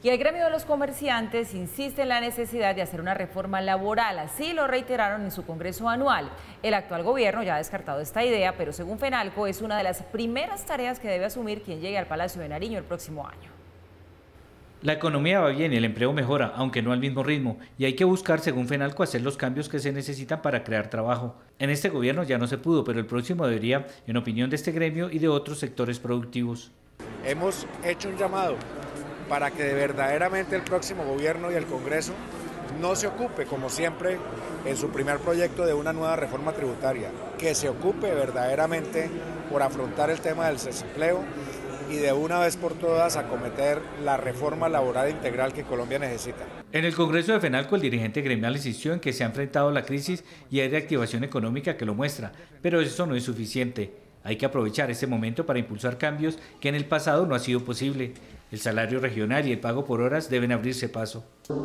Y el gremio de los comerciantes insiste en la necesidad de hacer una reforma laboral, así lo reiteraron en su congreso anual. El actual gobierno ya ha descartado esta idea, pero según FENALCO es una de las primeras tareas que debe asumir quien llegue al Palacio de Nariño el próximo año. La economía va bien y el empleo mejora, aunque no al mismo ritmo, y hay que buscar, según FENALCO, hacer los cambios que se necesitan para crear trabajo. En este gobierno ya no se pudo, pero el próximo debería, en opinión de este gremio y de otros sectores productivos. Hemos hecho un llamado para que verdaderamente el próximo gobierno y el Congreso no se ocupe, como siempre, en su primer proyecto de una nueva reforma tributaria, que se ocupe verdaderamente por afrontar el tema del desempleo y de una vez por todas acometer la reforma laboral integral que Colombia necesita. En el Congreso de FENALCO el dirigente gremial insistió en que se ha enfrentado la crisis y hay reactivación económica que lo muestra, pero eso no es suficiente. Hay que aprovechar este momento para impulsar cambios que en el pasado no ha sido posible. El salario regional y el pago por horas deben abrirse paso.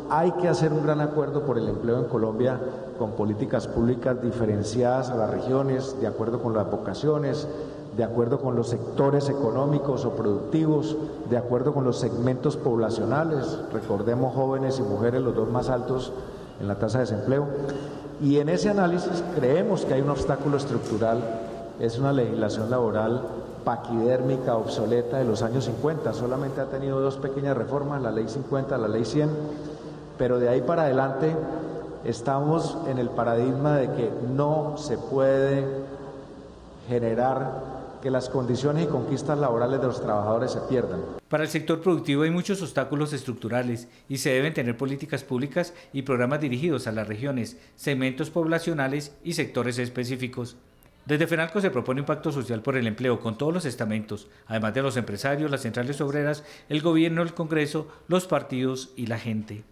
Hay que hacer un gran acuerdo por el empleo en Colombia con políticas públicas diferenciadas a las regiones, de acuerdo con las vocaciones, de acuerdo con los sectores económicos o productivos, de acuerdo con los segmentos poblacionales, recordemos jóvenes y mujeres los dos más altos en la tasa de desempleo. Y en ese análisis creemos que hay un obstáculo estructural, es una legislación laboral paquidérmica, obsoleta de los años 50, solamente ha tenido dos pequeñas reformas, la ley 50, la ley 100, pero de ahí para adelante estamos en el paradigma de que no se puede generar que las condiciones y conquistas laborales de los trabajadores se pierdan. Para el sector productivo hay muchos obstáculos estructurales y se deben tener políticas públicas y programas dirigidos a las regiones, segmentos poblacionales y sectores específicos. Desde FENALCO se propone un pacto social por el empleo con todos los estamentos, además de los empresarios, las centrales obreras, el gobierno, el Congreso, los partidos y la gente.